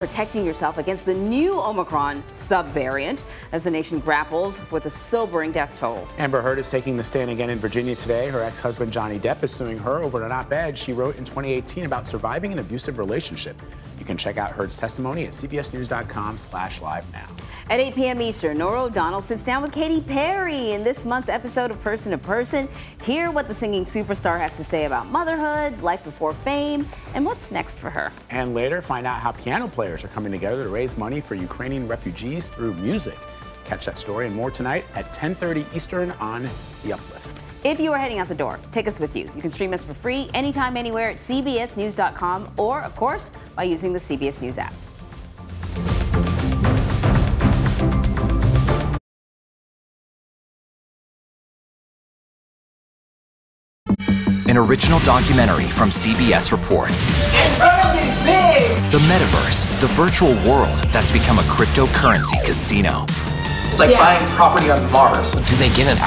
protecting yourself against the new Omicron subvariant as the nation grapples with a sobering death toll. Amber Heard is taking the stand again in Virginia today. Her ex-husband Johnny Depp is suing her over an op-ed she wrote in 2018 about surviving an abusive relationship. You can check out Heard's testimony at cbsnews.com slash live now. At 8 p.m. Eastern, Norah O'Donnell sits down with Katy Perry in this month's episode of Person to Person. Hear what the singing superstar has to say about motherhood, life before fame, and what's next for her. And later, find out how piano players are coming together to raise money for Ukrainian refugees through music. Catch that story and more tonight at 10:30 Eastern on The Uplift. If you are heading out the door, take us with you. You can stream us for free anytime, anywhere at cbsnews.com or, of course, by using the CBS News app. An original documentary from CBS Reports. Incredibly big! The metaverse, the virtual world that's become a cryptocurrency casino. It's like Yeah. buying property on Mars. Do they get an